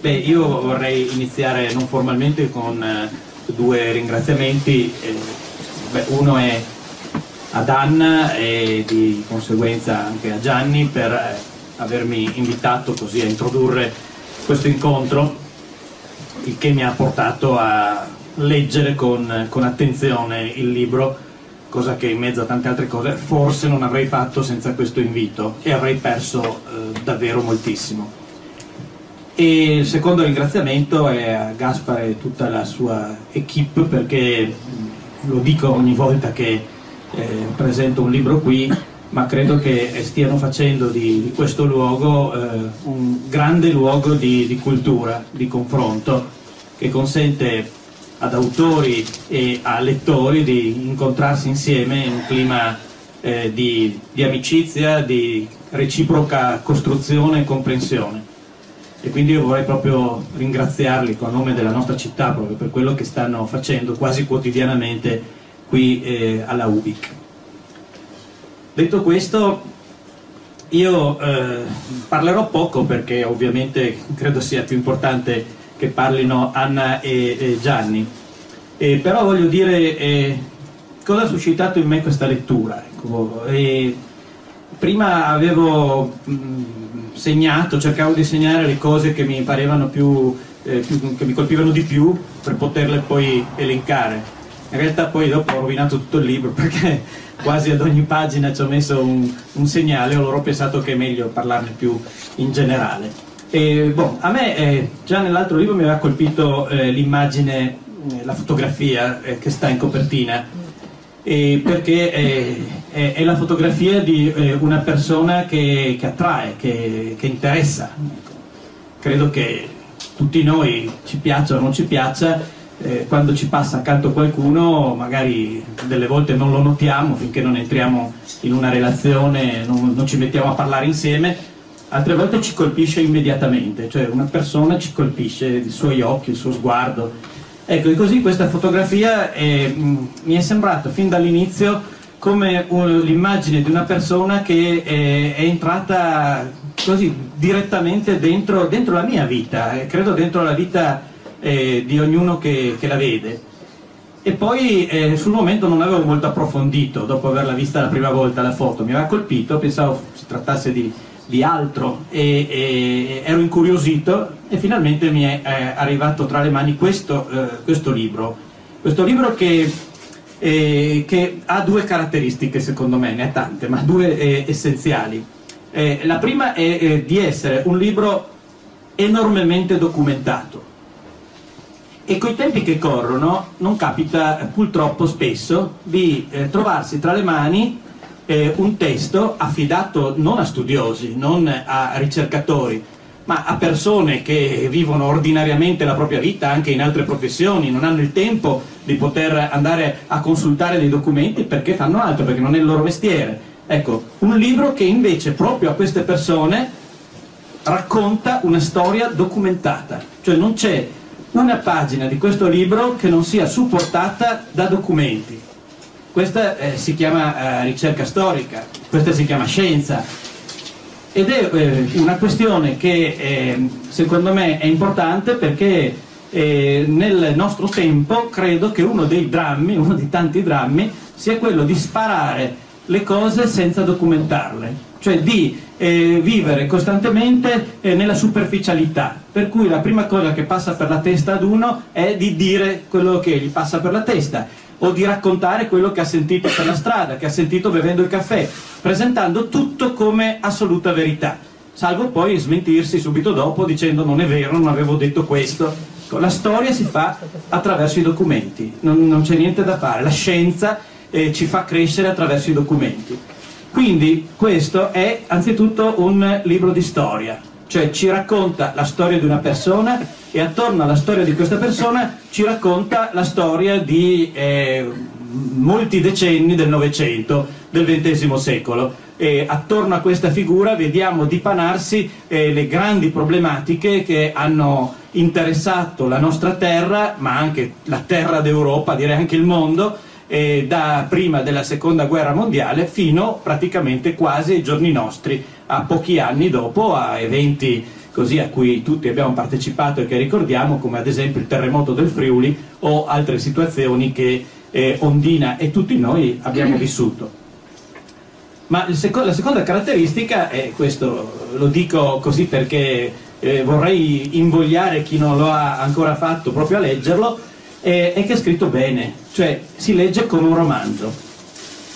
Beh, io vorrei iniziare non formalmente con eh, due ringraziamenti. Eh, uno è a Dan e di conseguenza anche a Gianni per eh, avermi invitato così a introdurre questo incontro, il che mi ha portato a leggere con, con attenzione il libro, cosa che in mezzo a tante altre cose forse non avrei fatto senza questo invito e avrei perso eh, davvero moltissimo. E il secondo ringraziamento è a Gaspar e tutta la sua equip perché lo dico ogni volta che eh, presento un libro qui, ma credo che stiano facendo di, di questo luogo eh, un grande luogo di, di cultura, di confronto, che consente ad autori e a lettori di incontrarsi insieme in un clima eh, di, di, amicizia, di reciproca costruzione e comprensione. E quindi io vorrei proprio ringraziarli a nome della nostra città proprio per quello che stanno facendo quasi quotidianamente qui eh, alla UBIC. Detto questo, io eh, parlerò poco perché ovviamente credo sia più importante che parlino Anna e, e Gianni. Eh, però voglio dire eh, cosa ha suscitato in me questa lettura. Ecco. prima avevo mh, segnato, cercavo di segnare le cose che mi parevano più, eh, più, che mi colpivano di più per poterle poi elencare. In realtà poi dopo ho rovinato tutto il libro perché quasi ad ogni pagina ci ho messo un, un segnale, ho loro pensato che è meglio parlarne più in generale. E, boh, a me eh, già nell'altro libro mi aveva colpito eh, l'immagine, eh, la fotografia eh, che sta in copertina, perché è, è, la fotografia di eh, una persona che, che attrae, che, che interessa. Credo che tutti noi, ci piaccia o non ci piaccia, eh, quando ci passa accanto qualcuno magari delle volte non lo notiamo finché non entriamo in una relazione, non, non ci mettiamo a parlare insieme, altre volte ci colpisce immediatamente, cioè una persona ci colpisce, i suoi occhi, il suo sguardo. Ecco, e così questa fotografia è, mh, mm, mi è sembrata fin dall'inizio come l'immagine di una persona che è, è entrata così direttamente dentro, dentro, la mia vita, e credo dentro la vita eh, di ognuno che, che, la vede. E poi eh, sul momento non avevo molto approfondito, dopo averla vista la prima volta la foto, mi aveva colpito, pensavo si trattasse di di altro e, e, ero incuriosito e finalmente mi è eh, arrivato tra le mani questo, eh, questo libro. Questo libro che, eh, che, ha due caratteristiche secondo me, ne ha tante, ma due eh, essenziali. Eh, la prima è eh, di essere un libro enormemente documentato e coi tempi che corrono non capita purtroppo spesso di trovarsi tra le mani eh, un testo affidato non a studiosi, non a ricercatori, ma a persone che vivono ordinariamente la propria vita anche in altre professioni, non hanno il tempo di poter andare a consultare dei documenti perché fanno altro, perché non è il loro mestiere. Ecco, un libro che invece proprio a queste persone racconta una storia documentata, cioè non c'è una pagina di questo libro che non sia supportata da documenti. Questa eh, si chiama eh, ricerca storica, questa si chiama scienza ed è eh, una questione che eh, secondo me è importante perché eh, nel nostro tempo credo che uno dei drammi, uno dei tanti drammi, sia quello di sparare le cose senza documentarle, cioè di eh, vivere costantemente eh, nella superficialità, per cui la prima cosa che passa per la testa ad uno è di dire quello che gli passa per la testa o di raccontare quello che ha sentito per la strada, che ha sentito bevendo il caffè, presentando tutto come assoluta verità, salvo poi smentirsi subito dopo dicendo non è vero, non avevo detto questo. La storia si fa attraverso i documenti, non, non c'è niente da fare, la scienza eh, ci fa crescere attraverso i documenti. Quindi questo è anzitutto un libro di storia, cioè ci racconta la storia di una persona e attorno alla storia di questa persona ci racconta la storia di eh, molti decenni del Novecento, del XX secolo. E attorno a questa figura vediamo dipanarsi eh, le grandi problematiche che hanno interessato la nostra terra, ma anche la terra d'Europa, direi anche il mondo, eh, da prima della seconda guerra mondiale fino praticamente quasi ai giorni nostri, a pochi anni dopo, a eventi così a cui tutti abbiamo partecipato e che ricordiamo, come ad esempio il terremoto del Friuli o altre situazioni che eh, Ondina e tutti noi abbiamo vissuto. Ma seco la seconda caratteristica, e questo lo dico così perché eh, vorrei invogliare chi non lo ha ancora fatto proprio a leggerlo, eh, è che è scritto bene, cioè si legge come un romanzo.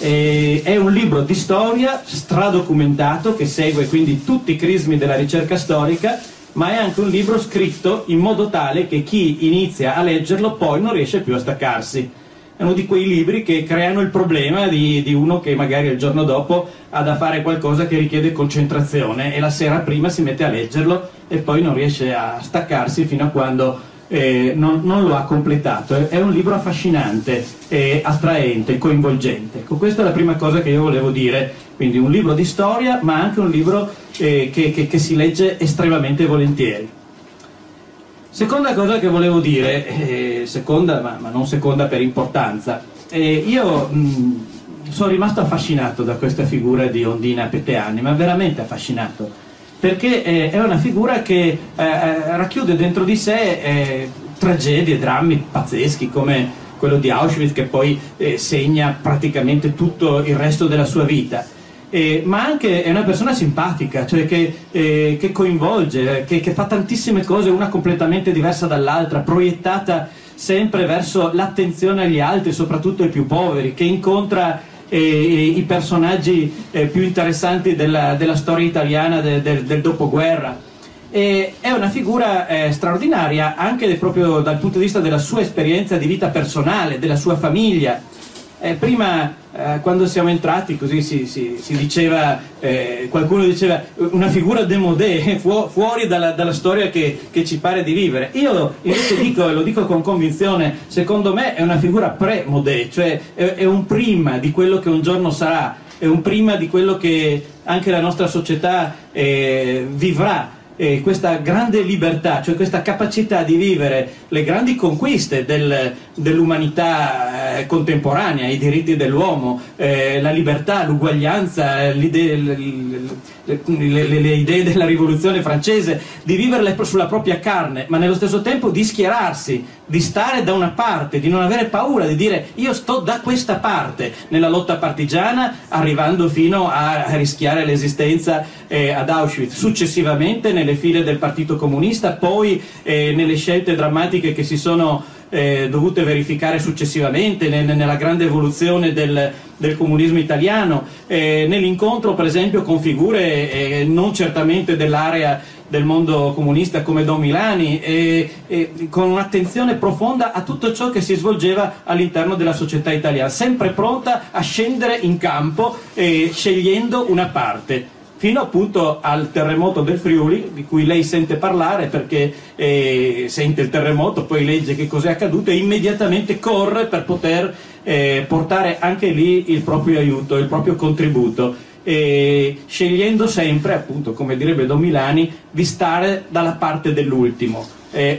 Eh, è un libro di storia stradocumentato che segue quindi tutti i crismi della ricerca storica, ma è anche un libro scritto in modo tale che chi inizia a leggerlo poi non riesce più a staccarsi. È uno di quei libri che creano il problema di, di, uno che magari il giorno dopo ha da fare qualcosa che richiede concentrazione e la sera prima si mette a leggerlo e poi non riesce a staccarsi fino a quando eh, non, non, lo ha completato. È un libro affascinante, attraente, coinvolgente. Ecco, questa è la prima cosa che io volevo dire. Quindi un libro di storia, ma anche un libro eh, che, che, che si legge estremamente volentieri. Seconda cosa che volevo dire, eh, seconda ma, ma, non seconda per importanza, eh, io mh, sono rimasto affascinato da questa figura di Ondina Peteani, ma veramente affascinato, perché eh, è una figura che eh, eh, racchiude dentro di sé eh, tragedie, drammi pazzeschi come quello di Auschwitz che poi segna praticamente tutto il resto della sua vita. Eh, ma anche è una persona simpatica, cioè che, eh, che coinvolge, che, che, fa tantissime cose, una completamente diversa dall'altra, proiettata sempre verso l'attenzione agli altri, soprattutto ai più poveri, che incontra eh, i personaggi eh, più interessanti della, della storia italiana de, de, del dopoguerra. E è una figura eh, straordinaria anche proprio dal punto di vista della sua esperienza di vita personale, della sua famiglia. Eh, prima eh, quando siamo entrati così si, si, si diceva, eh, qualcuno diceva una figura demodé, fu fuori dalla, dalla storia che, che, ci pare di vivere. Io invece dico, e lo dico con convinzione, secondo me è una figura pre-modé, cioè è, è un prima di quello che un giorno sarà, è un prima di quello che anche la nostra società eh, vivrà eh, questa grande libertà, cioè questa capacità di vivere le grandi conquiste del, dell'umanità eh, contemporanea, i diritti dell'uomo, eh, la libertà, l'uguaglianza, le, le, le, idee della rivoluzione francese, di viverle sulla propria carne, ma nello stesso tempo di schierarsi, di stare da una parte, di non avere paura, di dire io sto da questa parte nella lotta partigiana, arrivando fino a rischiare l'esistenza eh, ad Auschwitz, successivamente nelle file del Partito Comunista, poi eh, nelle scelte drammatiche che si sono eh, dovute verificare successivamente ne, nella grande evoluzione del, del comunismo italiano, eh, nell'incontro per esempio con figure eh, non certamente dell'area del mondo comunista come Don Milani e, e, con un'attenzione profonda a tutto ciò che si svolgeva all'interno della società italiana, sempre pronta a scendere in campo eh, scegliendo una parte fino appunto al terremoto del Friuli, di cui lei sente parlare perché eh, sente il terremoto, poi legge che cos'è accaduto e immediatamente corre per poter eh, portare anche lì il proprio aiuto, il proprio contributo. Eh, scegliendo sempre, appunto, come direbbe Don Milani, di stare dalla parte dell'ultimo.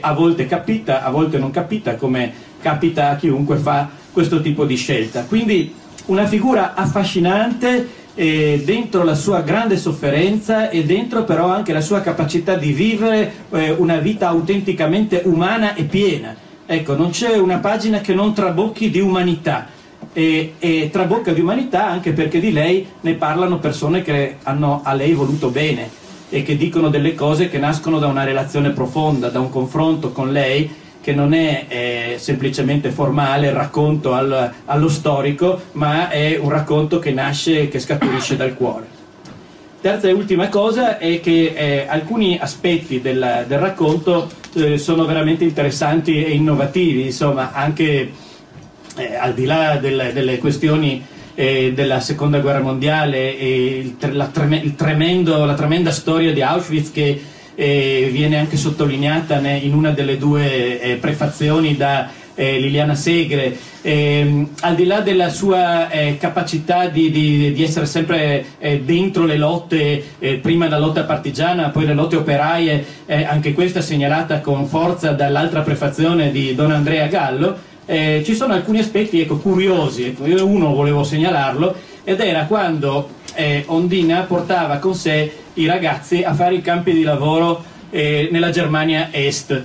a volte capita, a volte non capita, come capita a chiunque fa questo tipo di scelta. Quindi una figura affascinante eh, dentro la sua grande sofferenza e dentro però anche la sua capacità di vivere eh, una vita autenticamente umana e piena. Ecco, non c'è una pagina che non trabocchi di umanità e, e trabocca di umanità anche perché di lei ne parlano persone che hanno a lei voluto bene e che dicono delle cose che nascono da una relazione profonda, da un confronto con lei che non è eh, semplicemente formale, racconto al, allo storico, ma è un racconto che nasce, che scaturisce dal cuore. Terza e ultima cosa è che eh, alcuni aspetti del, del racconto eh, sono veramente interessanti e innovativi, insomma, anche eh, al di là del, delle questioni eh, della seconda guerra mondiale e il, la, il tremendo, la tremenda storia di Auschwitz che eh, viene anche sottolineata in una delle due eh, prefazioni da eh, Liliana Segre, eh, al di là della sua eh, capacità di, di, di, essere sempre eh, dentro le lotte, eh, prima la lotta partigiana, poi le lotte operaie, anche questa segnalata con forza dall'altra prefazione di Don Andrea Gallo, ci sono alcuni aspetti ecco, curiosi, ecco, io uno volevo segnalarlo, ed era quando Ondina portava con sé i ragazzi a fare i campi di lavoro eh, nella Germania Est.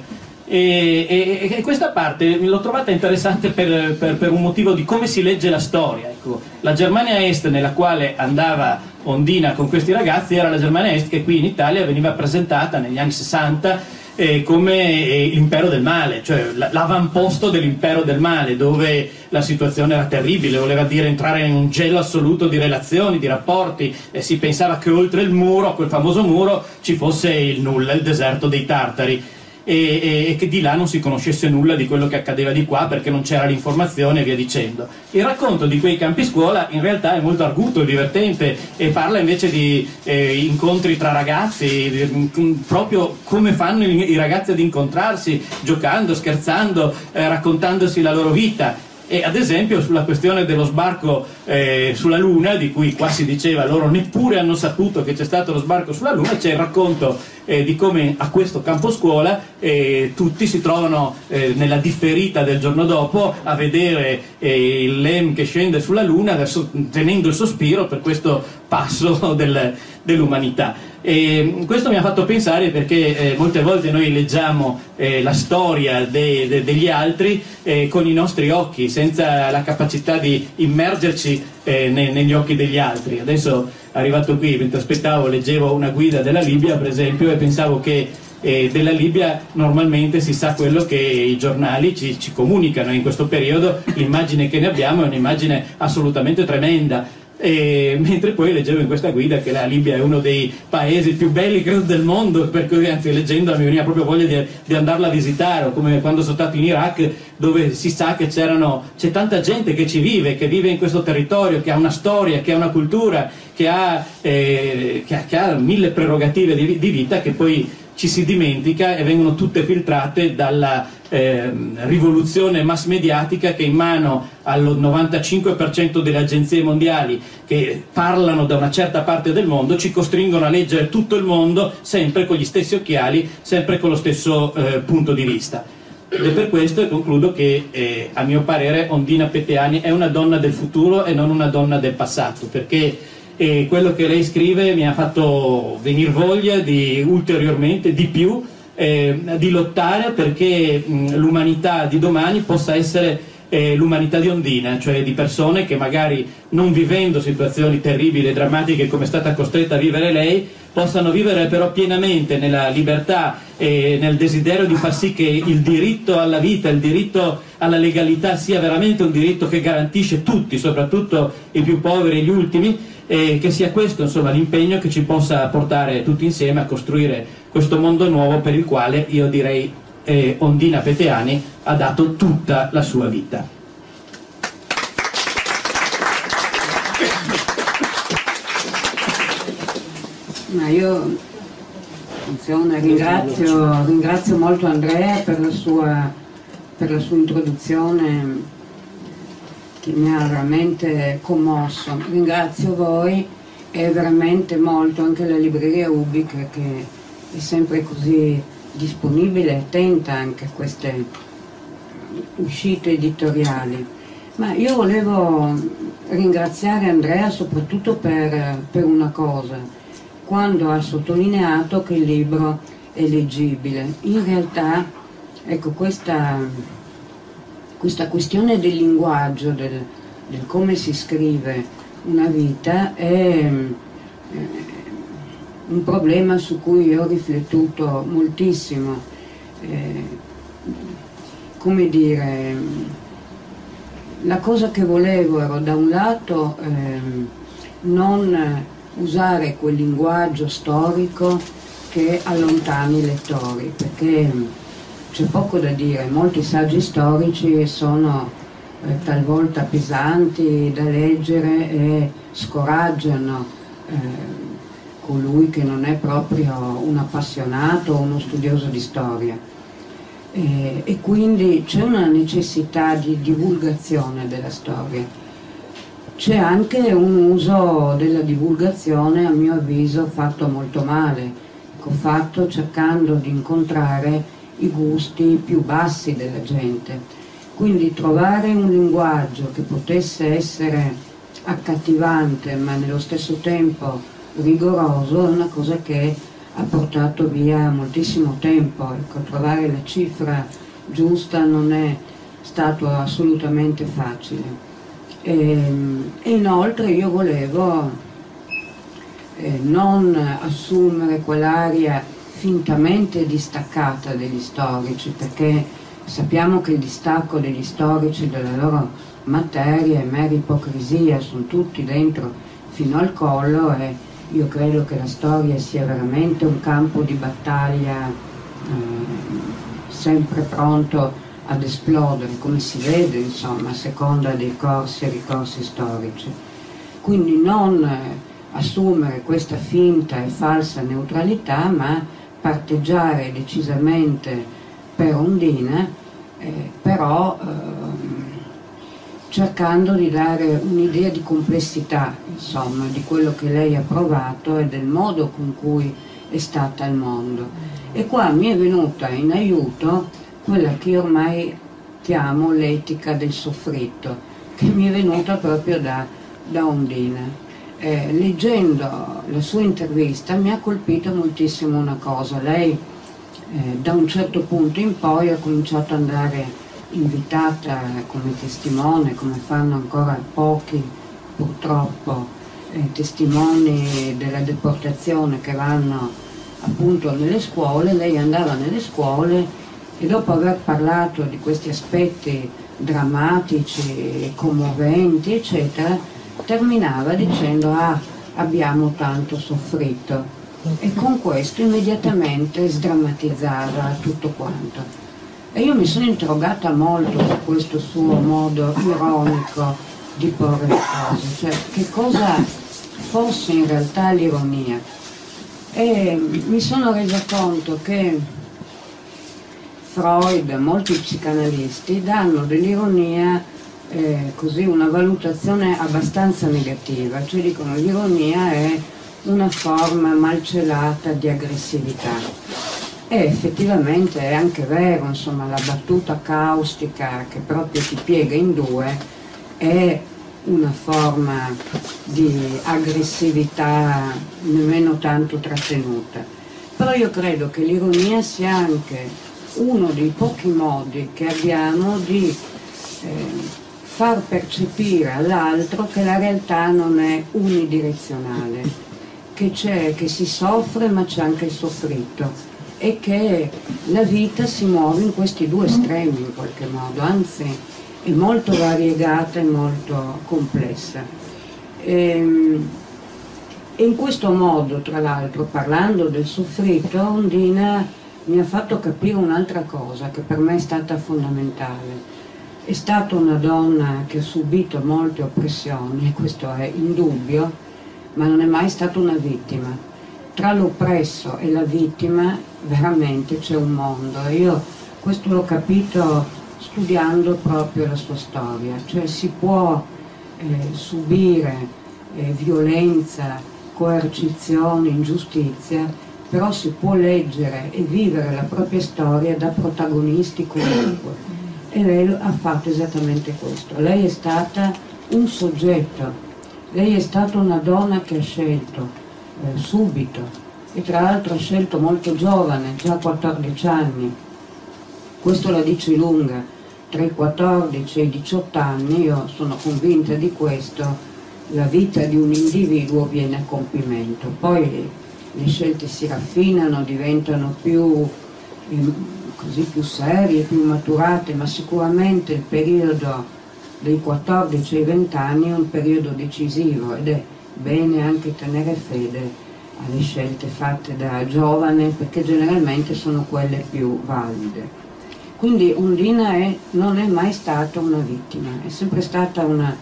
E, e, e, questa parte l'ho trovata interessante per, per, per, un motivo di come si legge la storia. Ecco, la Germania Est nella quale andava Ondina con questi ragazzi era la Germania Est che qui in Italia veniva presentata negli anni 60 eh, come eh, l'impero del male, cioè l'avamposto dell'impero del male, dove la situazione era terribile, voleva dire entrare in un gelo assoluto di relazioni, di rapporti, e si pensava che oltre il muro, quel famoso muro, ci fosse il nulla, il deserto dei tartari e, e, che di là non si conoscesse nulla di quello che accadeva di qua perché non c'era l'informazione e via dicendo. Il racconto di quei campi scuola in realtà è molto arguto, divertente e parla invece di eh, incontri tra ragazzi, di, proprio come fanno i, i, ragazzi ad incontrarsi, giocando, scherzando, eh, raccontandosi la loro vita e ad esempio sulla questione dello sbarco eh, sulla Luna, di cui qua si diceva loro neppure hanno saputo che c'è stato lo sbarco sulla Luna, c'è il racconto eh, di come a questo campo scuola eh, tutti si trovano eh, nella differita del giorno dopo a vedere eh, il LEM che scende sulla Luna adesso, tenendo il sospiro per questo passo del, dell'umanità. E questo mi ha fatto pensare perché eh, molte volte noi leggiamo eh, la storia de, de, degli altri eh, con i nostri occhi, senza la capacità di immergerci eh, ne, negli occhi degli altri. Adesso arrivato qui, mentre aspettavo, leggevo una guida della Libia, per esempio, e pensavo che eh, della Libia normalmente si sa quello che i giornali ci, ci comunicano in questo periodo, l'immagine che ne abbiamo è un'immagine assolutamente tremenda e, mentre poi leggevo in questa guida che la Libia è uno dei paesi più belli credo del mondo per cui anzi leggendola mi veniva proprio voglia di, di andarla a visitare o come quando sono stato in Iraq dove si sa che c'è tanta gente che ci vive che vive in questo territorio che ha una storia, che ha una cultura che ha, eh, che ha, che ha mille prerogative di, di vita che poi ci si dimentica e vengono tutte filtrate dalla eh, rivoluzione mass mediatica che in mano al 95% delle agenzie mondiali che parlano da una certa parte del mondo ci costringono a leggere tutto il mondo sempre con gli stessi occhiali, sempre con lo stesso eh, punto di vista. Ed è per questo e concludo che eh, a mio parere Ondina Peteani è una donna del futuro e non una donna del passato, perché e quello che lei scrive mi ha fatto venire voglia di ulteriormente, di più, eh, di lottare perché l'umanità di domani possa essere eh, l'umanità di Ondina, cioè di persone che magari non vivendo situazioni terribili e drammatiche come è stata costretta a vivere lei, possano vivere però pienamente nella libertà e nel desiderio di far sì che il diritto alla vita, il diritto alla legalità sia veramente un diritto che garantisce tutti, soprattutto i più poveri e gli ultimi, e che sia questo l'impegno che ci possa portare tutti insieme a costruire questo mondo nuovo per il quale io direi eh, Ondina Peteani ha dato tutta la sua vita. Ma io insomma, ringrazio, ringrazio, molto Andrea per la sua, per la sua introduzione che mi ha veramente commosso. Ringrazio voi e veramente molto anche la libreria Ubic che è sempre così disponibile e attenta anche a queste uscite editoriali. Ma io volevo ringraziare Andrea soprattutto per, per una cosa, quando ha sottolineato che il libro è leggibile. In realtà, ecco, questa questa questione del linguaggio, del, del come si scrive una vita è eh, un problema su cui ho riflettuto moltissimo. Eh, come dire, la cosa che volevo era da un lato eh, non usare quel linguaggio storico che allontani i lettori, perché c'è poco da dire, molti saggi storici sono eh, talvolta pesanti da leggere e scoraggiano eh, colui che non è proprio un appassionato o uno studioso di storia. E, e quindi c'è una necessità di divulgazione della storia. C'è anche un uso della divulgazione, a mio avviso, fatto molto male, fatto cercando di incontrare i gusti più bassi della gente. Quindi trovare un linguaggio che potesse essere accattivante ma nello stesso tempo rigoroso è una cosa che ha portato via moltissimo tempo, ecco, trovare la cifra giusta non è stato assolutamente facile. E, ehm, e inoltre io volevo eh, non assumere quell'aria fintamente distaccata degli storici, perché sappiamo che il distacco degli storici dalla loro materia è mera ipocrisia, sono tutti dentro fino al collo e io credo che la storia sia veramente un campo di battaglia eh, sempre pronto ad esplodere, come si vede insomma a seconda dei corsi e ricorsi storici. Quindi non eh, assumere questa finta e falsa neutralità, ma parteggiare decisamente per Ondina, eh, però eh, cercando di dare un'idea di complessità, insomma, di quello che lei ha provato e del modo con cui è stata al mondo. E qua mi è venuta in aiuto quella che ormai chiamo l'etica del soffritto, che mi è venuta proprio da, da Ondina. Eh, leggendo la sua intervista mi ha colpito moltissimo una cosa, lei eh, da un certo punto in poi ha cominciato ad andare invitata come testimone, come fanno ancora pochi purtroppo eh, testimoni della deportazione che vanno appunto nelle scuole, lei andava nelle scuole e dopo aver parlato di questi aspetti drammatici, commoventi, eccetera, terminava dicendo ah, abbiamo tanto soffritto e con questo immediatamente sdrammatizzava tutto quanto. E io mi sono interrogata molto su questo suo modo ironico di porre le cose, cioè che cosa fosse in realtà l'ironia. E mi sono resa conto che Freud, molti psicanalisti danno dell'ironia eh, così una valutazione abbastanza negativa, cioè dicono l'ironia è una forma malcelata di aggressività. E effettivamente è anche vero, insomma, la battuta caustica che proprio ti piega in due è una forma di aggressività nemmeno tanto trattenuta. Però io credo che l'ironia sia anche uno dei pochi modi che abbiamo di eh, far percepire all'altro che la realtà non è unidirezionale, che c'è, che si soffre ma c'è anche il soffritto e che la vita si muove in questi due estremi in qualche modo, anzi è molto variegata e molto complessa. E, ehm, e in questo modo, tra l'altro, parlando del soffritto, Ondina mi ha fatto capire un'altra cosa che per me è stata fondamentale. È stata una donna che ha subito molte oppressioni, questo è indubbio, ma non è mai stata una vittima. Tra l'oppresso e la vittima veramente c'è un mondo io questo l'ho capito studiando proprio la sua storia, cioè si può eh, subire eh, violenza, coercizione, ingiustizia però si può leggere e vivere la propria storia da protagonisti comunque. E lei ha fatto esattamente questo. Lei è stata un soggetto, lei è stata una donna che ha scelto eh, subito e tra l'altro ha scelto molto giovane, già a 14 anni. Questo la dice lunga, tra i 14 e i 18 anni, io sono convinta di questo, la vita di un individuo viene a compimento. Poi le scelte si raffinano, diventano più, così, più serie, più maturate, ma sicuramente il periodo dei 14 ai 20 anni è un periodo decisivo ed è bene anche tenere fede alle scelte fatte da giovane perché generalmente sono quelle più valide. Quindi Ondina è, non è mai stata una vittima, è sempre stata una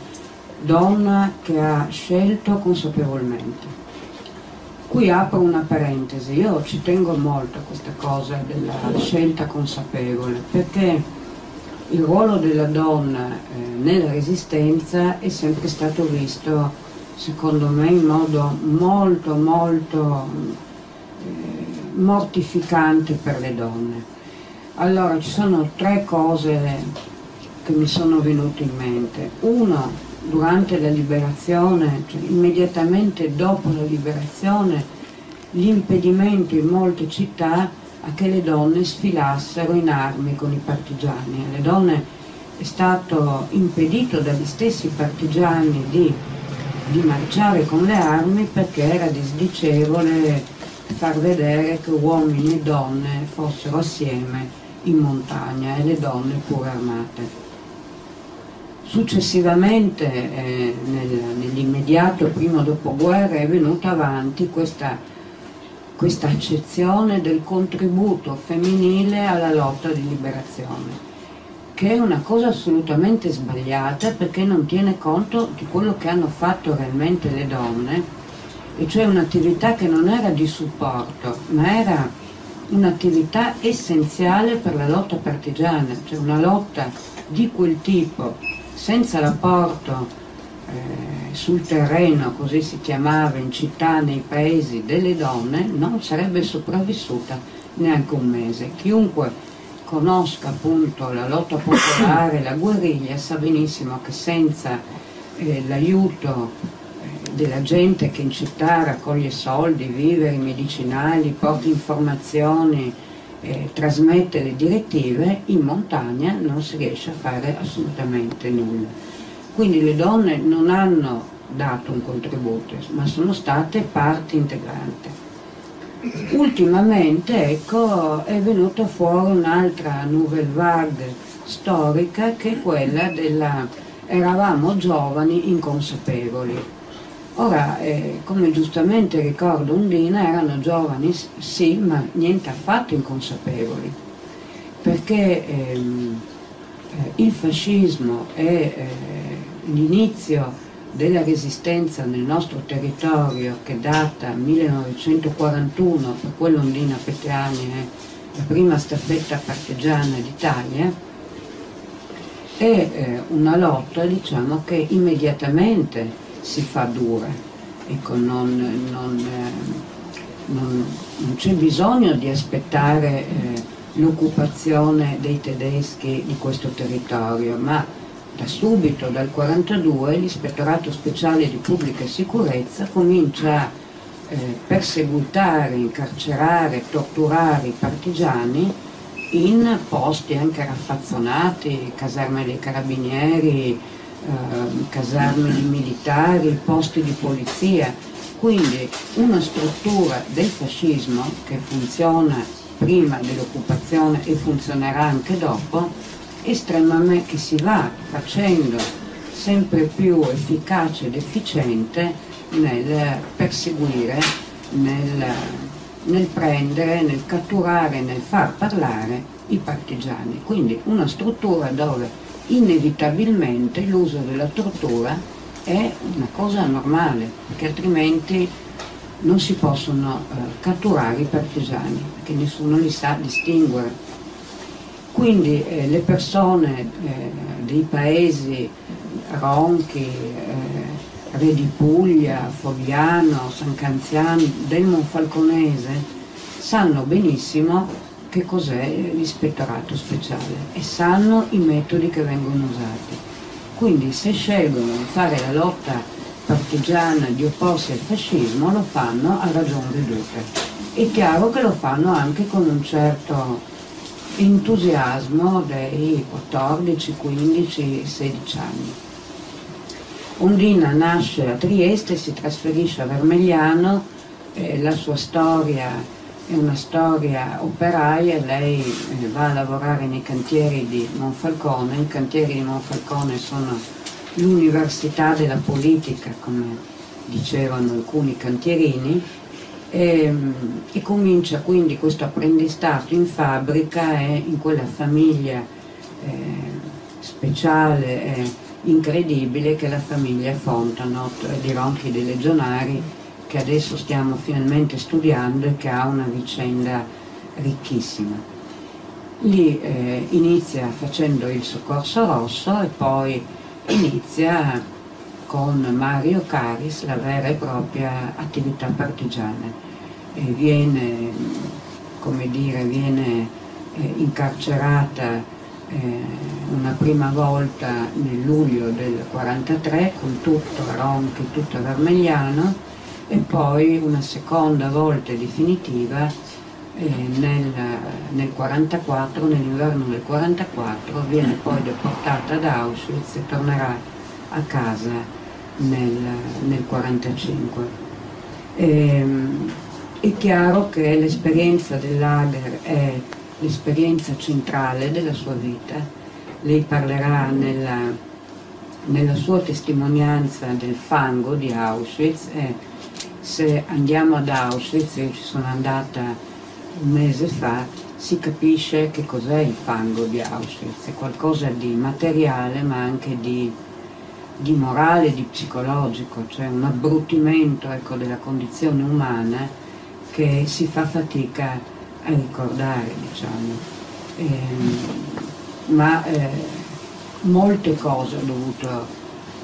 donna che ha scelto consapevolmente. Qui apro una parentesi, io ci tengo molto a questa cosa della scelta consapevole, perché il ruolo della donna eh, nella resistenza è sempre stato visto, secondo me, in modo molto, molto eh, mortificante per le donne. Allora, ci sono tre cose che mi sono venute in mente. Uno, durante la liberazione, cioè immediatamente dopo la liberazione, l'impedimento in molte città a che le donne sfilassero in armi con i partigiani. Alle donne è stato impedito dagli stessi partigiani di, di marciare con le armi perché era disdicevole far vedere che uomini e donne fossero assieme in montagna e le donne pure armate. Successivamente, eh, nel, nell'immediato primo dopoguerra, è venuta avanti questa, questa accezione del contributo femminile alla lotta di liberazione, che è una cosa assolutamente sbagliata perché non tiene conto di quello che hanno fatto realmente le donne, e cioè un'attività che non era di supporto, ma era un'attività essenziale per la lotta partigiana, cioè una lotta di quel tipo senza l'apporto eh, sul terreno, così si chiamava in città, nei paesi, delle donne, non sarebbe sopravvissuta neanche un mese. Chiunque conosca appunto la lotta popolare, la guerriglia, sa benissimo che senza eh, l'aiuto eh, della gente che in città raccoglie soldi, viveri, medicinali, porta informazioni, eh, trasmette le direttive, in montagna non si riesce a fare assolutamente nulla. Quindi le donne non hanno dato un contributo, ma sono state parte integrante. Ultimamente ecco, è venuta fuori un'altra nouvelle vague storica che è quella della eravamo giovani inconsapevoli Ora, eh, come giustamente ricordo Undina, erano giovani, sì, ma niente affatto inconsapevoli, perché ehm, eh, il fascismo e eh, l'inizio della resistenza nel nostro territorio, che data 1941, per quello Undina Petriani è la prima staffetta partigiana d'Italia, è eh, una lotta diciamo, che immediatamente si fa dura. Ecco, non, non, eh, non, non c'è bisogno di aspettare eh, l'occupazione dei tedeschi di questo territorio, ma da subito, dal 1942, l'ispettorato speciale di pubblica sicurezza comincia a eh, perseguitare, incarcerare, torturare i partigiani in posti anche raffazzonati, caserme dei carabinieri, eh, caserme di militari, posti di polizia, quindi una struttura del fascismo che funziona prima dell'occupazione e funzionerà anche dopo, estremamente che si va facendo sempre più efficace ed efficiente nel perseguire, nel, nel prendere, nel catturare, nel far parlare i partigiani. Quindi una struttura dove inevitabilmente l'uso della tortura è una cosa normale, perché altrimenti non si possono eh, catturare i partigiani, perché nessuno li sa distinguere. Quindi eh, le persone eh, dei paesi Ronchi, eh, Re di Puglia, Fogliano, San Canziano, del Monfalconese, sanno benissimo che cos'è l'ispettorato speciale e sanno i metodi che vengono usati. Quindi se scelgono di fare la lotta partigiana di opporsi al fascismo lo fanno a ragion veduta. È chiaro che lo fanno anche con un certo entusiasmo dei 14, 15, 16 anni. Ondina nasce a Trieste, si trasferisce a Vermigliano, eh, la sua storia è una storia operaia, lei eh, va a lavorare nei cantieri di Monfalcone, i cantieri di Monfalcone sono l'università della politica, come dicevano alcuni cantierini, e, mm, e comincia quindi questo apprendistato in fabbrica e in quella famiglia eh, speciale e incredibile che è la famiglia Fontanot di Ronchi dei Legionari che adesso stiamo finalmente studiando e che ha una vicenda ricchissima. Lì eh, inizia facendo il soccorso rosso e poi inizia con Mario Caris la vera e propria attività partigiana. E viene, come dire, viene eh, incarcerata eh, una prima volta nel luglio del 43 con tutto Ronchi, tutto Vermigliano e poi una seconda volta definitiva eh, nel, nel 44, nell'inverno del 44, viene poi deportata ad Auschwitz e tornerà a casa nel, nel 45. E, ehm, è chiaro che l'esperienza del lager è l'esperienza centrale della sua vita. Lei parlerà nella, nella sua testimonianza del fango di Auschwitz e se andiamo ad Auschwitz, io ci sono andata un mese fa, si capisce che cos'è il fango di Auschwitz, è qualcosa di materiale ma anche di di morale, di psicologico, cioè un abbruttimento ecco, della condizione umana che si fa fatica a ricordare, diciamo. Eh, ma eh, molte cose ho dovuto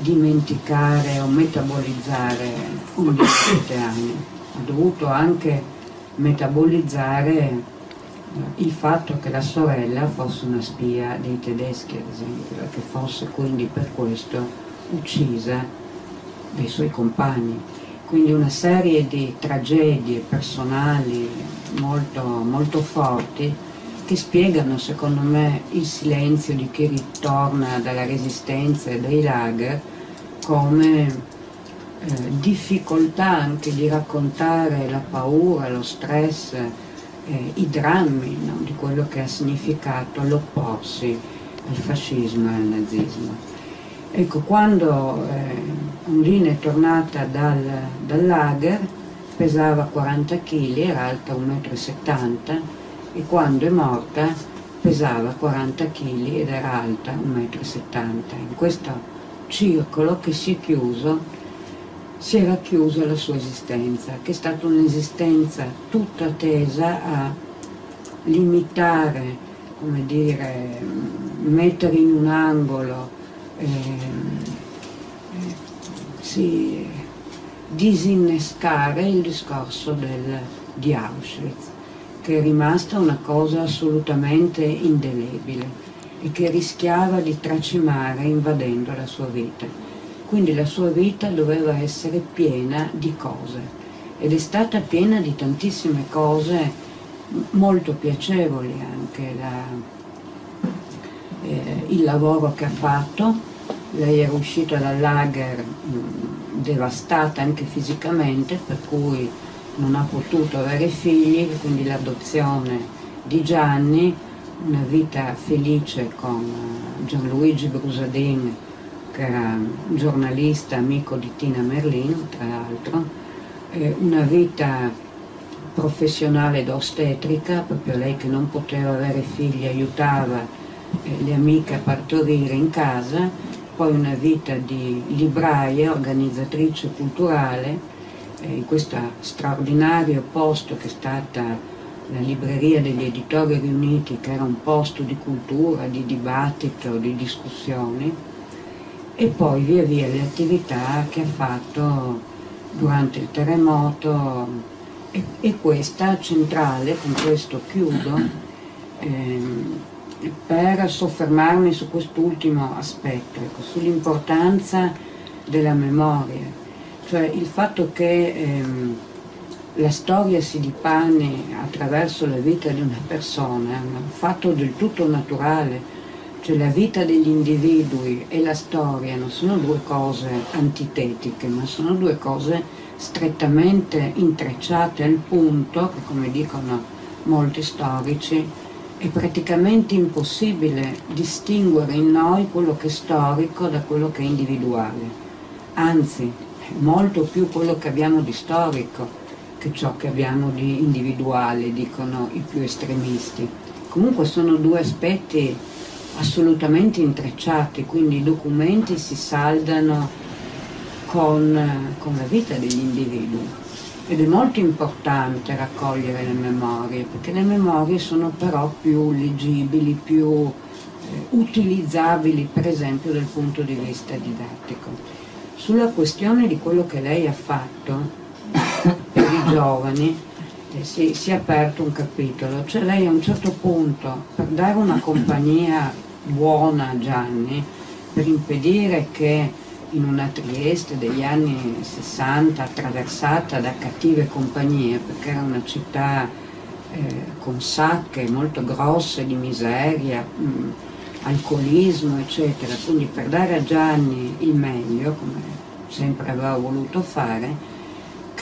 dimenticare o metabolizzare in questi anni. Ho dovuto anche metabolizzare eh, il fatto che la sorella fosse una spia dei tedeschi, ad esempio, e che fosse quindi per questo uccisa dai suoi compagni. Quindi una serie di tragedie personali molto, molto forti che spiegano secondo me il silenzio di chi ritorna dalla resistenza e dai lager come eh, difficoltà anche di raccontare la paura, lo stress, eh, i drammi no? di quello che ha significato l'opporsi al fascismo e al nazismo. Ecco, quando eh, Undine è tornata dal, dal, lager pesava 40 kg, era alta 1,70 m e quando è morta pesava 40 kg ed era alta 1,70 m. In questo circolo che si è chiuso, si era chiusa la sua esistenza, che è stata un'esistenza tutta tesa a limitare, come dire, mettere in un angolo eh, sì, disinnescare il discorso del, di Auschwitz, che è rimasta una cosa assolutamente indelebile e che rischiava di tracimare invadendo la sua vita. Quindi la sua vita doveva essere piena di cose. Ed è stata piena di tantissime cose molto piacevoli anche la, eh, il lavoro che ha fatto. Lei era uscita dal lager mh, devastata anche fisicamente, per cui non ha potuto avere figli, quindi l'adozione di Gianni, una vita felice con eh, Gianluigi Brusadin, che era giornalista amico di Tina Merlino, tra l'altro, una vita professionale ed ostetrica, proprio lei che non poteva avere figli aiutava eh, le amiche a partorire in casa poi una vita di libraia, organizzatrice culturale, eh, in questo straordinario posto che è stata la libreria degli editori riuniti, che era un posto di cultura, di dibattito, di discussioni, e poi via via le attività che ha fatto durante il terremoto. E, e questa centrale, con questo chiudo, ehm, per soffermarmi su quest'ultimo aspetto, ecco, sull'importanza della memoria, cioè il fatto che ehm, la storia si dipane attraverso la vita di una persona è un fatto del tutto naturale, cioè la vita degli individui e la storia non sono due cose antitetiche, ma sono due cose strettamente intrecciate al punto che, come dicono molti storici, è praticamente impossibile distinguere in noi quello che è storico da quello che è individuale, anzi molto più quello che abbiamo di storico che ciò che abbiamo di individuale, dicono i più estremisti. Comunque sono due aspetti assolutamente intrecciati, quindi i documenti si saldano con, con la vita degli individui ed è molto importante raccogliere le memorie perché le memorie sono però più leggibili, più eh, utilizzabili per esempio dal punto di vista didattico. Sulla questione di quello che lei ha fatto giovani eh, si, si è aperto un capitolo, cioè lei a un certo punto per dare una compagnia buona a Gianni, per impedire che in una Trieste degli anni 60 attraversata da cattive compagnie perché era una città eh, con sacche molto grosse di miseria, mh, alcolismo eccetera, quindi per dare a Gianni il meglio, come sempre aveva voluto fare,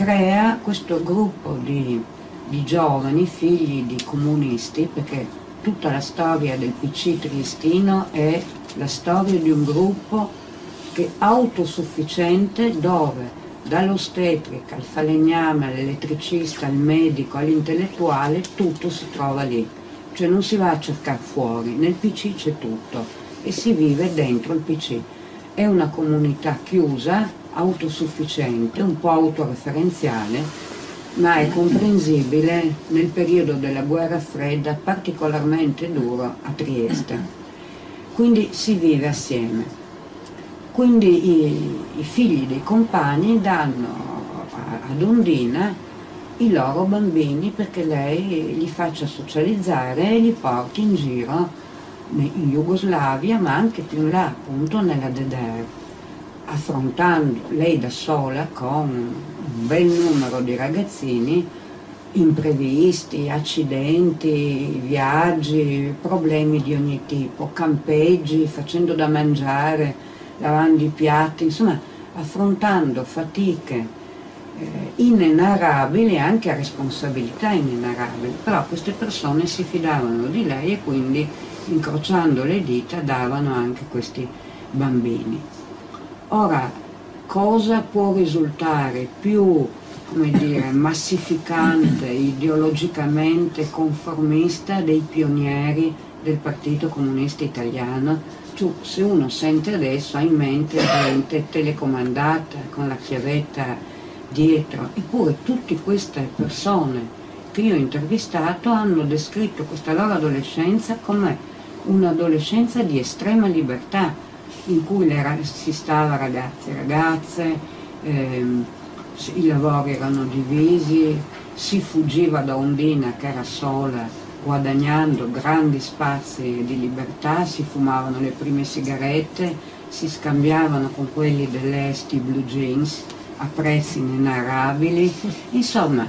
crea questo gruppo di, di giovani figli di comunisti perché tutta la storia del PC triestino è la storia di un gruppo che autosufficiente dove dall'ostetrica al falegname all'elettricista al medico all'intellettuale tutto si trova lì. Cioè non si va a cercare fuori nel PC c'è tutto e si vive dentro il PC è una comunità chiusa autosufficiente un po' autoreferenziale ma è comprensibile nel periodo della guerra fredda particolarmente duro a Trieste. Quindi si vive assieme. Quindi i, i figli dei compagni danno ad Ondina i loro bambini perché lei li faccia socializzare e li porti in giro in Jugoslavia ma anche più in là appunto nella DDR affrontando lei da sola con un bel numero di ragazzini imprevisti, accidenti, viaggi, problemi di ogni tipo, campeggi, facendo da mangiare lavando i piatti, insomma affrontando fatiche eh, inenarrabili e anche a responsabilità inenarrabili, però queste persone si fidavano di lei e quindi incrociando le dita davano anche questi bambini. Ora, cosa può risultare più come dire, massificante, ideologicamente conformista dei pionieri del Partito Comunista Italiano? Se uno sente adesso ha in mente gente telecomandata con la chiavetta dietro, eppure tutte queste persone che io ho intervistato hanno descritto questa loro adolescenza come un'adolescenza di estrema libertà, in cui le, si stava ragazzi e ragazze, ehm, i lavori erano divisi, si fuggiva da Ondina che era sola guadagnando grandi spazi di libertà, si fumavano le prime sigarette, si scambiavano con quelli dell'est i blue jeans a prezzi inenarrabili, insomma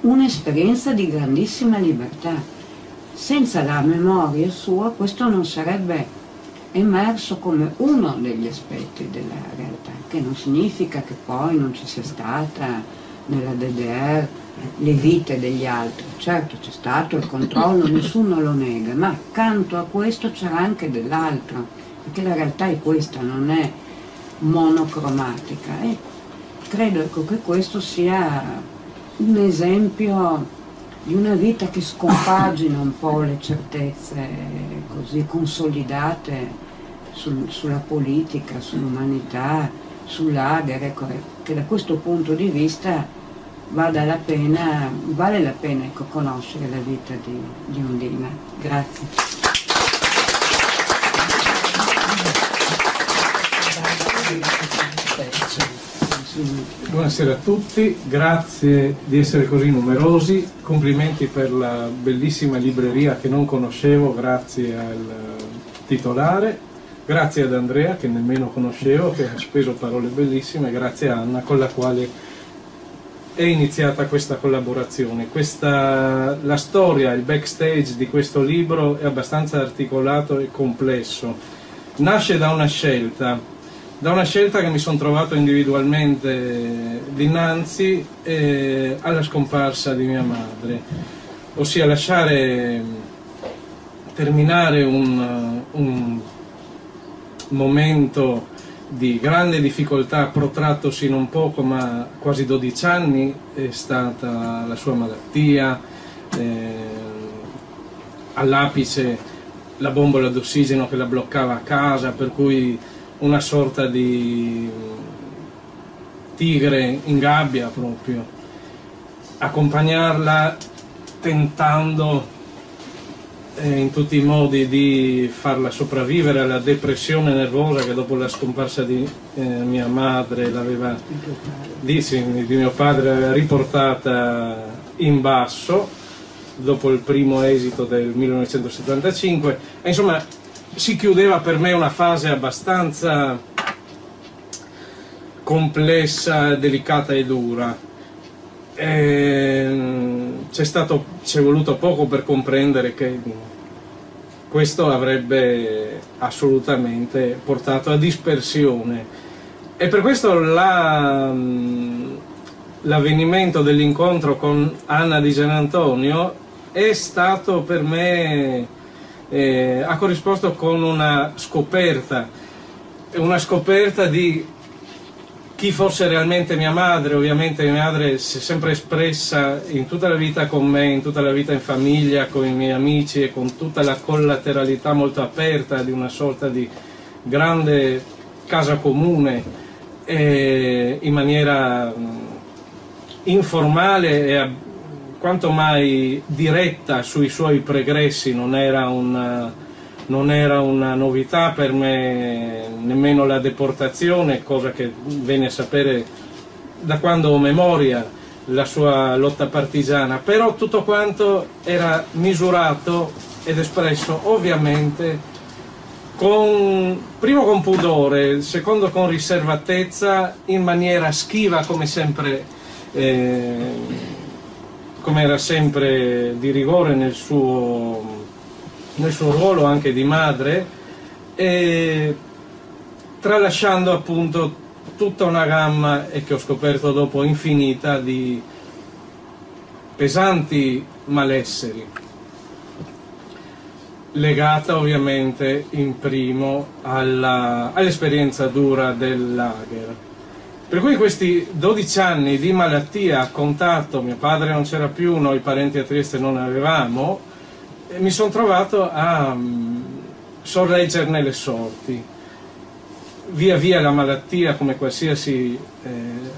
un'esperienza di grandissima libertà. Senza la memoria sua questo non sarebbe emerso come uno degli aspetti della realtà, che non significa che poi non ci sia stata nella DDR le vite degli altri. Certo c'è stato il controllo, nessuno lo nega, ma accanto a questo c'era anche dell'altro, perché la realtà è questa, non è monocromatica. E credo ecco, che questo sia un esempio di una vita che scompagina un po' le certezze così consolidate sul, sulla politica, sull'umanità, sull'ager, ecco, che da questo punto di vista vale la pena, vale la pena ecco, conoscere la vita di, di Ondina. Grazie. Buonasera a tutti, grazie di essere così numerosi, complimenti per la bellissima libreria che non conoscevo, grazie al titolare, grazie ad Andrea che nemmeno conoscevo, che ha speso parole bellissime, grazie a Anna con la quale è iniziata questa collaborazione. Questa, la storia, il backstage di questo libro è abbastanza articolato e complesso. Nasce da una scelta, da una scelta che mi sono trovato individualmente dinanzi eh, alla scomparsa di mia madre, ossia lasciare terminare un, un momento di grande difficoltà protrattosi non poco ma quasi 12 anni è stata la sua malattia eh, all'apice la bombola d'ossigeno che la bloccava a casa per cui una sorta di tigre in gabbia proprio accompagnarla tentando eh, in tutti i modi di farla sopravvivere alla depressione nervosa che dopo la scomparsa di eh, mia madre l'aveva di, sì, di mio padre l'aveva riportata in basso dopo il primo esito del 1975 e insomma si chiudeva per me una fase abbastanza complessa, delicata e dura. Stato, c'è voluto poco per comprendere che questo avrebbe assolutamente portato a dispersione e per questo la, l'avvenimento dell'incontro con Anna di Gian Antonio è stato per me, eh, ha corrisposto con una scoperta, una scoperta di chi fosse realmente mia madre, ovviamente mia madre si è sempre espressa in tutta la vita con me, in tutta la vita in famiglia, con i miei amici e con tutta la collateralità molto aperta di una sorta di grande casa comune in maniera informale e quanto mai diretta sui suoi pregressi, non era una, non era una novità per me nemmeno la deportazione, cosa che venne a sapere da quando ho memoria la sua lotta partigiana, però tutto quanto era misurato ed espresso ovviamente con, primo con pudore, secondo con riservatezza, in maniera schiva come sempre, eh, come era sempre di rigore nel suo, nel suo ruolo anche di madre, e tralasciando appunto tutta una gamma, e che ho scoperto dopo infinita, di pesanti malesseri legata ovviamente in primo all'esperienza dura del lager. Per cui questi 12 anni di malattia a contatto, mio padre non c'era più, noi parenti a Trieste non avevamo, mi sono trovato a um, sorreggerne le sorti. Via via la malattia, come qualsiasi eh,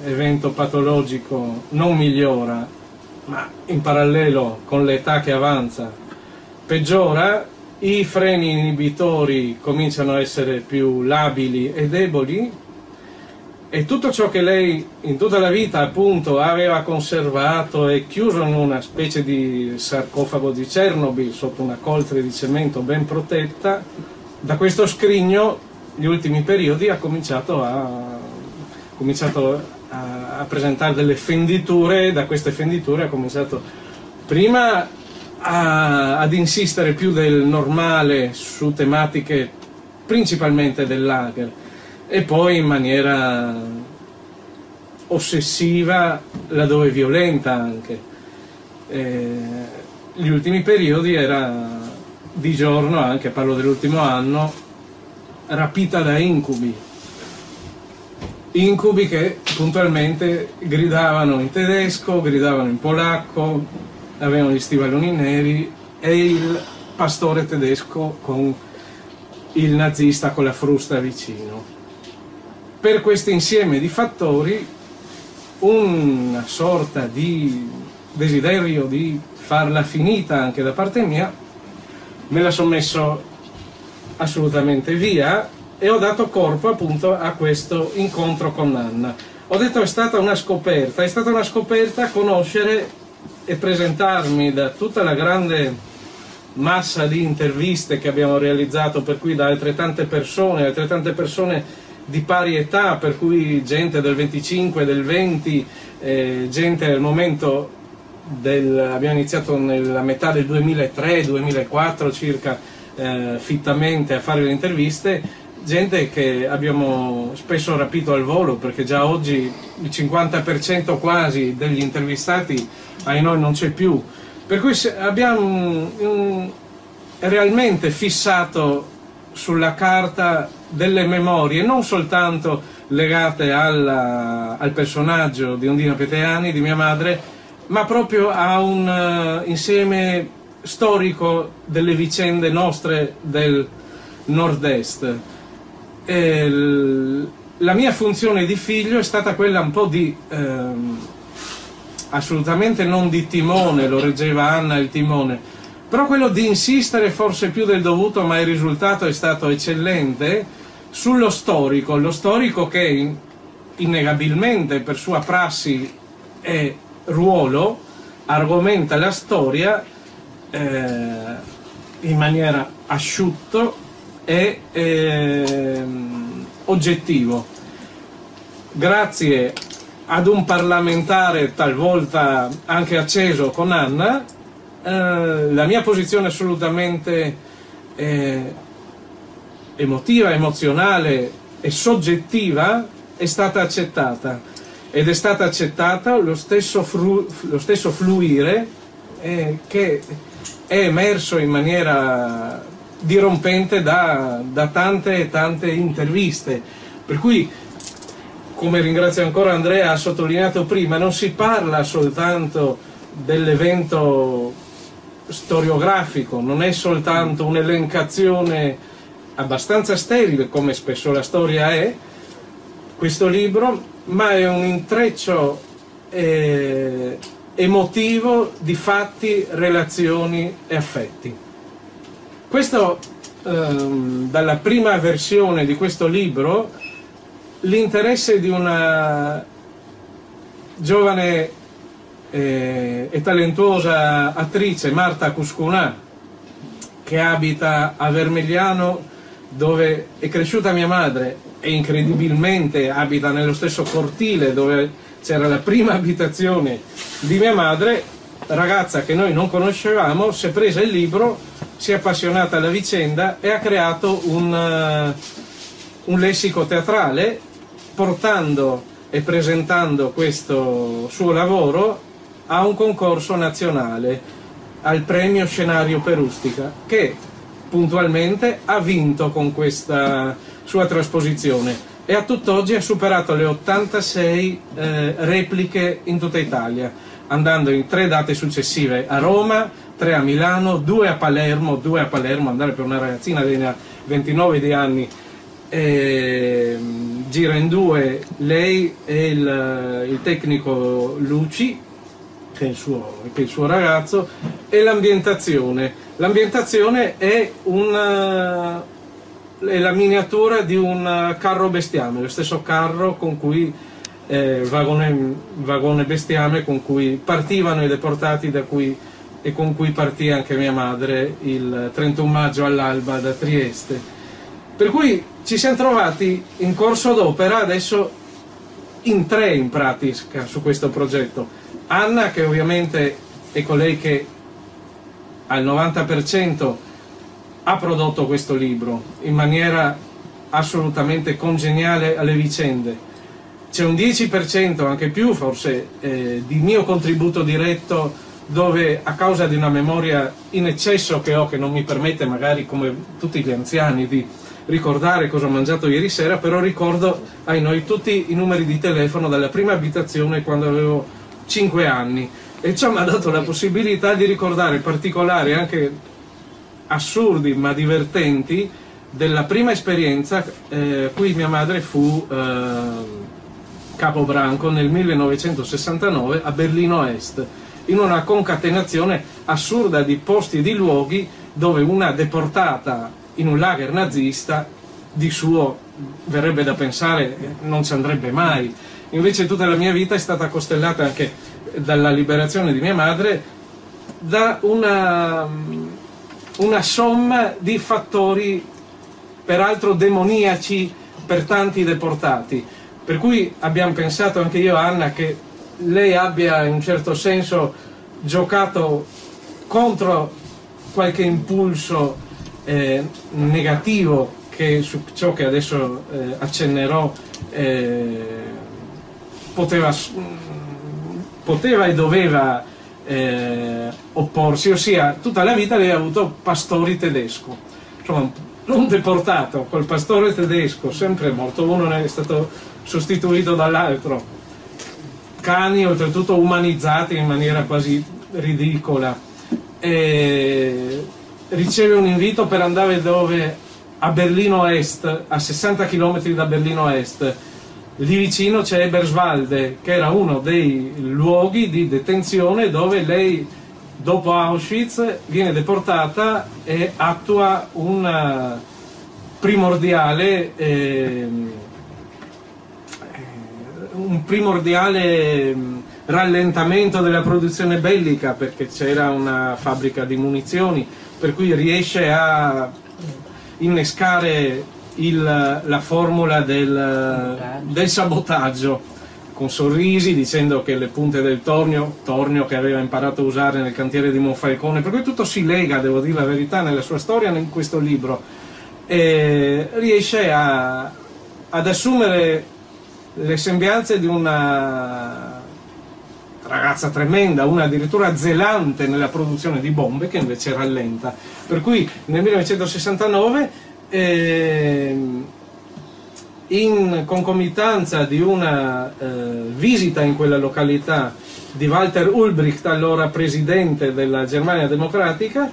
evento patologico, non migliora, ma in parallelo con l'età che avanza peggiora i freni inibitori cominciano a essere più labili e deboli e tutto ciò che lei in tutta la vita appunto aveva conservato e chiuso in una specie di sarcofago di Chernobyl sotto una coltre di cemento ben protetta, da questo scrigno gli ultimi periodi ha cominciato a, cominciato a, a presentare delle fenditure e da queste fenditure ha cominciato prima a, ad insistere più del normale su tematiche principalmente del lager e poi in maniera ossessiva laddove violenta anche. Eh, gli ultimi periodi era di giorno, anche parlo dell'ultimo anno, rapita da incubi. Incubi che puntualmente gridavano in tedesco, gridavano in polacco, avevano gli stivaloni neri e il pastore tedesco con il nazista con la frusta vicino. Per questo insieme di fattori una sorta di desiderio di farla finita anche da parte mia me la sono messo assolutamente via e ho dato corpo appunto a questo incontro con Anna. Ho detto è stata una scoperta, è stata una scoperta conoscere e presentarmi da tutta la grande massa di interviste che abbiamo realizzato, per cui da altrettante persone, altrettante persone di pari età, per cui gente del 25, del 20, eh, gente al momento del, abbiamo iniziato nella metà del 2003-2004 circa eh, fittamente a fare le interviste, gente che abbiamo spesso rapito al volo perché già oggi il 50% quasi degli intervistati ai noi non c'è più. Per cui abbiamo un, un, realmente fissato sulla carta delle memorie, non soltanto legate alla, al personaggio di Ondina Peteani, di mia madre, ma proprio a un uh, insieme storico delle vicende nostre del nord-est. la mia funzione di figlio è stata quella un po' di... Uh, assolutamente non di timone, lo reggeva Anna il timone, però quello di insistere forse più del dovuto, ma il risultato è stato eccellente, sullo storico, lo storico che innegabilmente per sua prassi e ruolo argomenta la storia eh, in maniera asciutto e eh, oggettivo. Grazie ad un parlamentare talvolta anche acceso con Anna, eh, la mia posizione assolutamente eh, emotiva, emozionale e soggettiva è stata accettata ed è stata accettata lo stesso, fru, lo stesso fluire eh, che è emerso in maniera dirompente da, da tante e tante interviste. Per cui come ringrazio ancora Andrea ha sottolineato prima, non si parla soltanto dell'evento storiografico, non è soltanto un'elencazione abbastanza sterile come spesso la storia è, questo libro, ma è un intreccio eh, emotivo di fatti, relazioni e affetti. Questo, ehm, dalla prima versione di questo libro, l'interesse di una giovane eh, e talentuosa attrice, Marta Cuscunà, che abita a Vermigliano dove è cresciuta mia madre e incredibilmente abita nello stesso cortile dove c'era la prima abitazione di mia madre, ragazza che noi non conoscevamo, si è presa il libro, si è appassionata alla vicenda e ha creato un, uh, un lessico teatrale portando e presentando questo suo lavoro a un concorso nazionale, al premio Scenario Perustica, che puntualmente ha vinto con questa sua trasposizione e a tutt'oggi ha superato le 86 eh, repliche in tutta Italia, andando in tre date successive a Roma, tre a Milano, due a Palermo, due a Palermo, andare per una ragazzina di 29 di anni eh, gira in due lei e il, il tecnico Luci che è, il suo, che è il suo ragazzo e l'ambientazione l'ambientazione è, una, è la miniatura di un carro bestiame lo stesso carro con cui eh, vagone, vagone bestiame con cui partivano i deportati cui e con cui partì anche mia madre il 31 maggio all'alba da Trieste per cui ci siamo trovati in corso d'opera adesso in tre in pratica su questo progetto. Anna che ovviamente è colei che al 90% ha prodotto questo libro in maniera assolutamente congeniale alle vicende. C'è un 10%, anche più forse, eh, di mio contributo diretto dove a causa di una memoria in eccesso che ho, che non mi permette magari come tutti gli anziani di ricordare cosa ho mangiato ieri sera, però ricordo ai noi tutti i numeri di telefono dalla prima abitazione quando avevo 5 anni e ciò mi ha dato la possibilità di ricordare particolari anche assurdi ma divertenti della prima esperienza eh, cui mia madre fu eh, capobranco nel 1969 a Berlino Est in una concatenazione assurda di posti e di luoghi dove una deportata in un lager nazista di suo verrebbe da pensare non ci andrebbe mai. Invece tutta la mia vita è stata costellata anche dalla liberazione di mia madre da una, una somma di fattori peraltro demoniaci per tanti deportati. Per cui abbiamo pensato anche io Anna che lei abbia in un certo senso giocato contro qualche impulso eh, negativo che su ciò che adesso eh, accennerò eh, poteva, poteva, e doveva eh, opporsi, ossia tutta la vita ha avuto pastori tedesco, insomma un deportato col pastore tedesco, sempre morto uno è stato sostituito dall'altro, cani oltretutto umanizzati in maniera quasi ridicola. E riceve un invito per andare dove? A Berlino Est, a 60 km da Berlino Est. Lì vicino c'è Eberswalde, che era uno dei luoghi di detenzione dove lei, dopo Auschwitz, viene deportata e attua un primordiale, eh, un primordiale rallentamento della produzione bellica perché c'era una fabbrica di munizioni per cui riesce a innescare il, la formula del, del sabotaggio con sorrisi dicendo che le punte del tornio, tornio che aveva imparato a usare nel cantiere di Monfalcone, per cui tutto si lega, devo dire la verità, nella sua storia, in questo libro, e riesce a, ad assumere le sembianze di una ragazza tremenda, una addirittura zelante nella produzione di bombe che invece rallenta. Per cui nel 1969 eh, in concomitanza di una eh, visita in quella località di Walter Ulbricht, allora presidente della Germania Democratica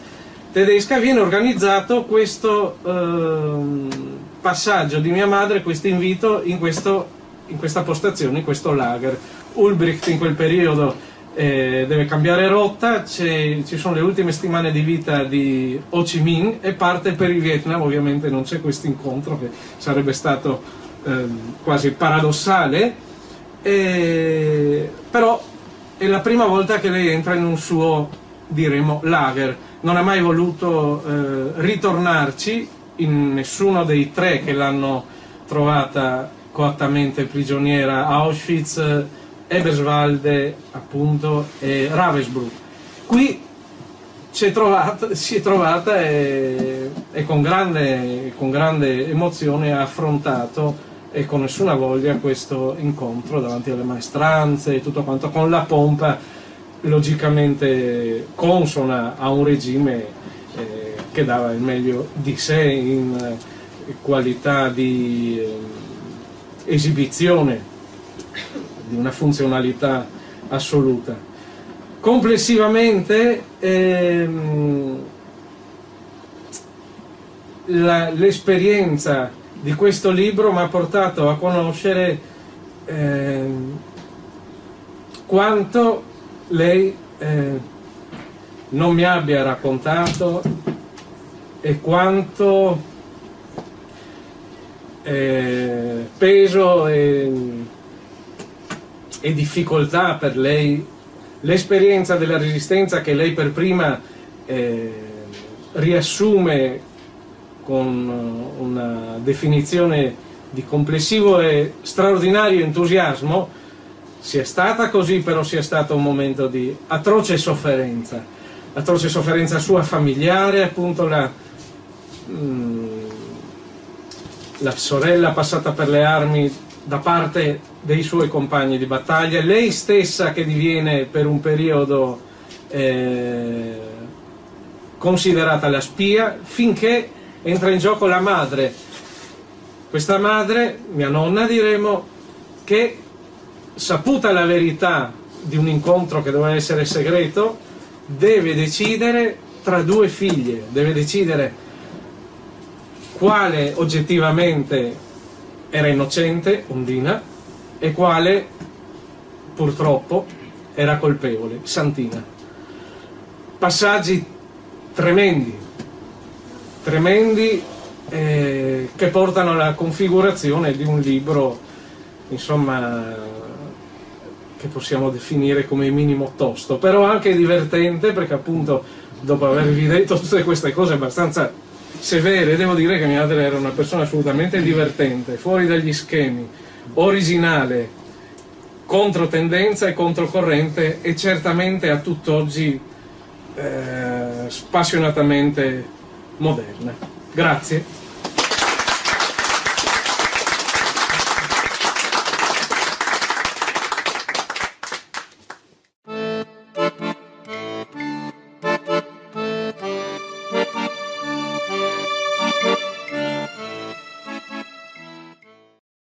tedesca, viene organizzato questo eh, passaggio di mia madre, questo invito in, in questa postazione, in questo lager. Ulbricht in quel periodo eh, deve cambiare rotta, ci sono le ultime settimane di vita di Ho Chi Minh e parte per il Vietnam, ovviamente non c'è questo incontro che sarebbe stato Ehm, quasi paradossale, e, però è la prima volta che lei entra in un suo, diremo, lager. Non ha mai voluto eh, ritornarci in nessuno dei tre che l'hanno trovata coattamente prigioniera a Auschwitz, Eberswalde appunto e Ravensbrück. Qui si è trovata, si è trovata e, e con, grande, con grande emozione ha affrontato e con nessuna voglia questo incontro davanti alle maestranze e tutto quanto, con la pompa logicamente consona a un regime eh, che dava il meglio di sé in qualità di eh, esibizione di una funzionalità assoluta. Complessivamente ehm, l'esperienza di questo libro mi ha portato a conoscere eh, quanto lei eh, non mi abbia raccontato e quanto eh, peso e, e difficoltà per lei l'esperienza della resistenza che lei per prima eh, riassume con eh, una definizione di complessivo e straordinario entusiasmo, sia stata così, però sia stato un momento di atroce sofferenza, atroce sofferenza sua familiare, appunto la, mm, la sorella passata per le armi da parte dei suoi compagni di battaglia, lei stessa che diviene per un periodo eh, considerata la spia, finché entra in gioco la madre. Questa madre, mia nonna diremo, che saputa la verità di un incontro che doveva essere segreto, deve decidere tra due figlie, deve decidere quale oggettivamente era innocente, Ondina, e quale purtroppo era colpevole, Santina. Passaggi tremendi, tremendi eh, che portano alla configurazione di un libro, insomma, che possiamo definire come minimo tosto, però anche divertente perché appunto dopo avervi detto tutte queste cose abbastanza severe, devo dire che mia madre era una persona assolutamente divertente, fuori dagli schemi, originale, controtendenza e controcorrente e certamente a tutt'oggi eh, spassionatamente moderna. Grazie.